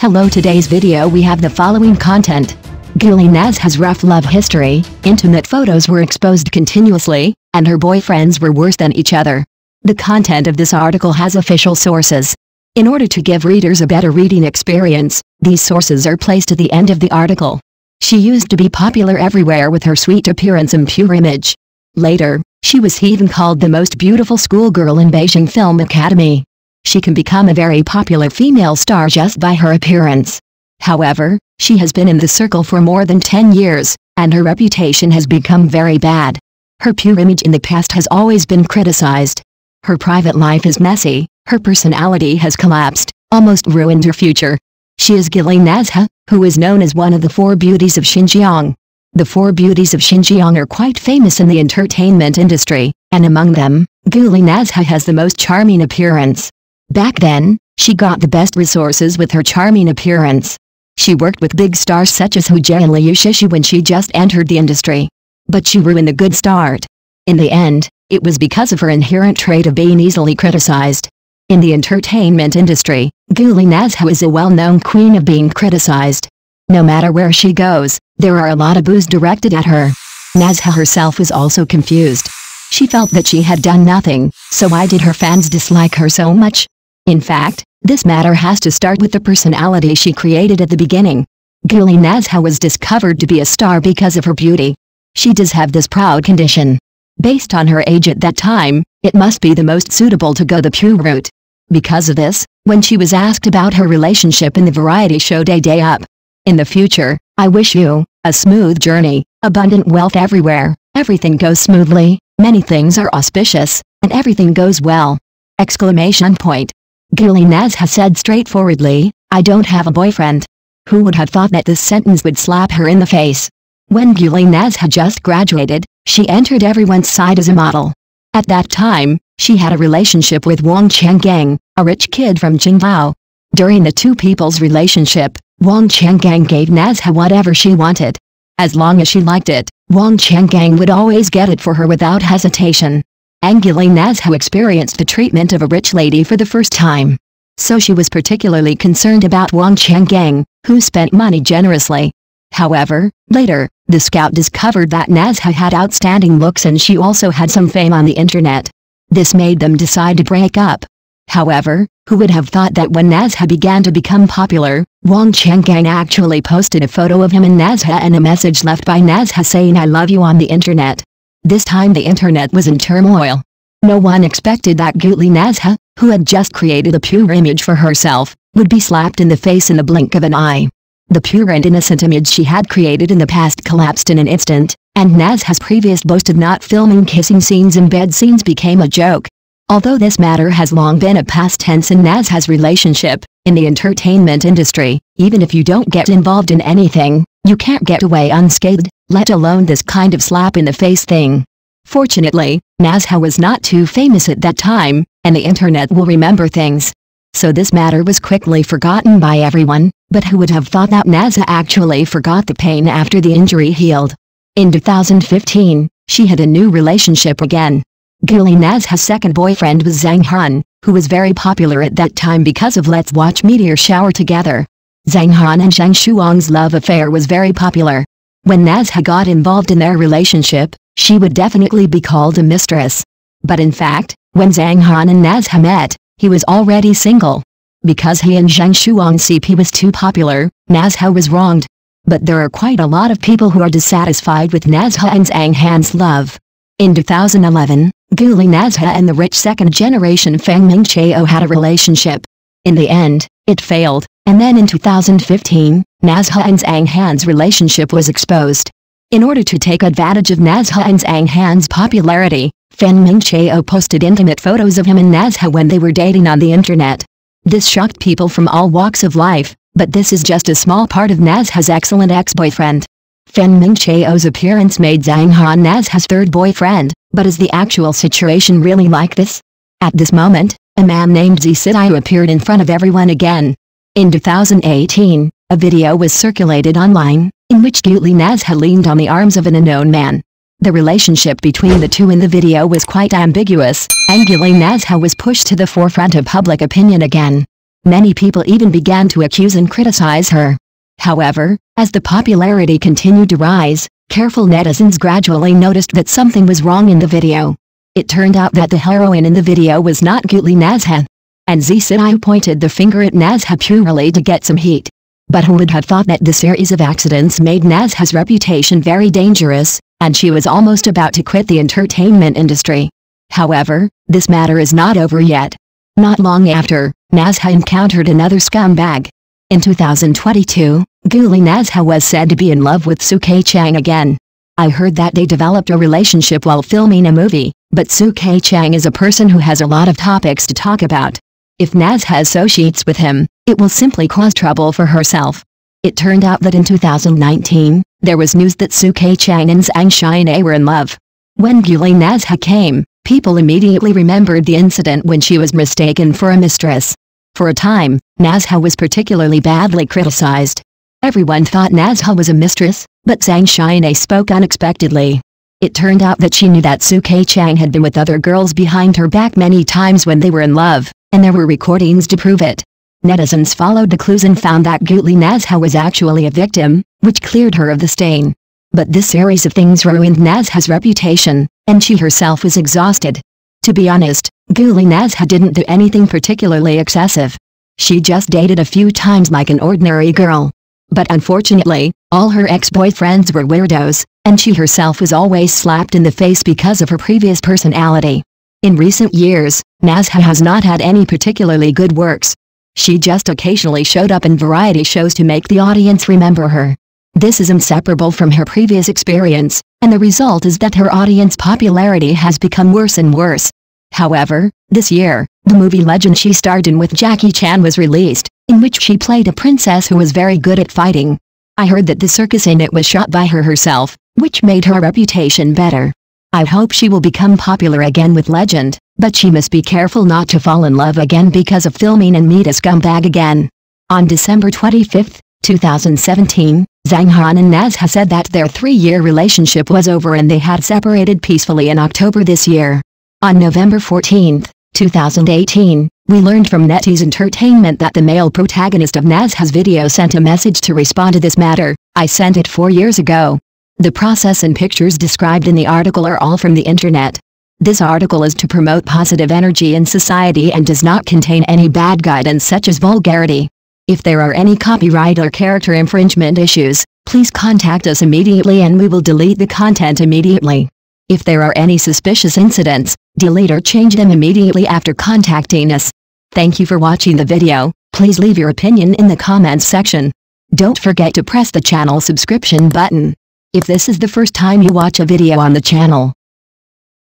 Hello today's video we have the following content. Guli Nazha's rough love history, intimate photos were exposed continuously, and her boyfriends were worse than each other. The content of this article has official sources. In order to give readers a better reading experience, these sources are placed at the end of the article. She used to be popular everywhere with her sweet appearance and pure image. Later, she was even called the most beautiful schoolgirl in Beijing Film Academy. She can become a very popular female star just by her appearance. However, she has been in the circle for more than 10 years, and her reputation has become very bad. Her pure image in the past has always been criticized. Her private life is messy, her personality has collapsed, almost ruined her future. She is Guli Nazha, who is known as one of the four beauties of Xinjiang. The four beauties of Xinjiang are quite famous in the entertainment industry, and among them, Guli Nazha has the most charming appearance. Back then, she got the best resources with her charming appearance. She worked with big stars such as Hu Jie and Liu Shishi when she just entered the industry. But she ruined the good start. In the end, it was because of her inherent trait of being easily criticized. In the entertainment industry, Guli Nazha is a well-known queen of being criticized. No matter where she goes, there are a lot of boos directed at her. Nazha herself was also confused. She felt that she had done nothing, so why did her fans dislike her so much? In fact, this matter has to start with the personality she created at the beginning. Guli Nazha was discovered to be a star because of her beauty. She does have this proud condition. Based on her age at that time, it must be the most suitable to go the pure route. Because of this, when she was asked about her relationship in the variety show Day Day Up. In the future, I wish you, a smooth journey, abundant wealth everywhere, everything goes smoothly, many things are auspicious, and everything goes well. Exclamation point. Guli Nazha said straightforwardly, I don't have a boyfriend. Who would have thought that this sentence would slap her in the face? When Guli Nazha just graduated, she entered everyone's side as a model. At that time, she had a relationship with Wang Changgang, a rich kid from Qingdao. During the two people's relationship, Wang Changgang gave Nazha whatever she wanted. As long as she liked it, Wang Changgang would always get it for her without hesitation. Guli Nazha experienced the treatment of a rich lady for the first time. So she was particularly concerned about Wang Changgang, who spent money generously. However, later, the scout discovered that Nazha had outstanding looks and she also had some fame on the internet. This made them decide to break up. However, who would have thought that when Nazha began to become popular, Wang Changgang actually posted a photo of him and Nazha and a message left by Nazha saying I love you on the internet. This time the internet was in turmoil. No one expected that Guli Nazha, who had just created a pure image for herself, would be slapped in the face in the blink of an eye. The pure and innocent image she had created in the past collapsed in an instant, and Nazha's previous boasted not filming kissing scenes and bed scenes became a joke. Although this matter has long been a past tense in Nazha's relationship, in the entertainment industry, even if you don't get involved in anything, you can't get away unscathed, let alone this kind of slap in the face thing. Fortunately, Nazha was not too famous at that time, and the internet will remember things. So this matter was quickly forgotten by everyone, but who would have thought that Nazha actually forgot the pain after the injury healed? In 2015, she had a new relationship again. Guli Nazha's second boyfriend was Zhang Han, who was very popular at that time because of Let's Watch Meteor Shower Together. Zhang Han and Zhang Shuang's love affair was very popular. When Nazha got involved in their relationship, she would definitely be called a mistress. But in fact, when Zhang Han and Nazha met, he was already single. Because he and Zhang Shuang CP was too popular, Nazha was wronged. But there are quite a lot of people who are dissatisfied with Nazha and Zhang Han's love. In 2011, Guli Nazha and the rich second-generation Feng Mingqiao had a relationship. In the end, it failed, and then in 2015, Nazha and Zhang Han's relationship was exposed. In order to take advantage of Nazha and Zhang Han's popularity, Feng Mingqiao posted intimate photos of him and Nazha when they were dating on the internet. This shocked people from all walks of life, but this is just a small part of Nazha's excellent ex-boyfriend. Feng Mingqiao's appearance made Zhang Han Nazha's third boyfriend, but is the actual situation really like this? At this moment, a man named Zi appeared in front of everyone again. In 2018, a video was circulated online, in which Guli Nazha leaned on the arms of an unknown man. The relationship between the two in the video was quite ambiguous, and Guli Nazha was pushed to the forefront of public opinion again. Many people even began to accuse and criticize her. However, as the popularity continued to rise, careful netizens gradually noticed that something was wrong in the video. It turned out that the heroine in the video was not Guli Nazha. And ZCI pointed the finger at Nazha purely to get some heat. But who would have thought that the series of accidents made Nazha's reputation very dangerous, and she was almost about to quit the entertainment industry. However, this matter is not over yet. Not long after, Nazha encountered another scumbag. In 2022, Guli Nazha was said to be in love with Suke Chang again. I heard that they developed a relationship while filming a movie, but Suke Chang is a person who has a lot of topics to talk about. If Nazha associates with him, it will simply cause trouble for herself. It turned out that in 2019, there was news that Suke Chang and Zhang Xian'e were in love. When Guli Nazha came, people immediately remembered the incident when she was mistaken for a mistress. For a time, Nazha was particularly badly criticized. Everyone thought Nazha was a mistress, but Zhang Xian'e spoke unexpectedly. It turned out that she knew that Suke Chang had been with other girls behind her back many times when they were in love, and there were recordings to prove it. Netizens followed the clues and found that Guli Nazha was actually a victim, which cleared her of the stain. But this series of things ruined Nazha's reputation, and she herself was exhausted. To be honest, Guli Nazha didn't do anything particularly excessive. She just dated a few times like an ordinary girl. But unfortunately, all her ex-boyfriends were weirdos, and she herself was always slapped in the face because of her previous personality. In recent years, Nazha has not had any particularly good works. She just occasionally showed up in variety shows to make the audience remember her. This is inseparable from her previous experience, and the result is that her audience popularity has become worse and worse. However, this year, the movie Legend she starred in with Jackie Chan was released, in which she played a princess who was very good at fighting. I heard that the circus in it was shot by her herself, which made her reputation better. I hope she will become popular again with Legend, but she must be careful not to fall in love again because of filming and meet a scumbag again. On December 25, 2017, Zhang Han and Nazha said that their three-year relationship was over and they had separated peacefully in October this year. On November 14, 2018, we learned from NetEase Entertainment that the male protagonist of Nazha's video sent a message to respond to this matter, I sent it four years ago. The process and pictures described in the article are all from the internet. This article is to promote positive energy in society and does not contain any bad guidance such as vulgarity. If there are any copyright or character infringement issues, please contact us immediately and we will delete the content immediately. If there are any suspicious incidents, delete or change them immediately after contacting us. Thank you for watching the video, please leave your opinion in the comments section. Don't forget to press the channel subscription button. If this is the first time you watch a video on the channel,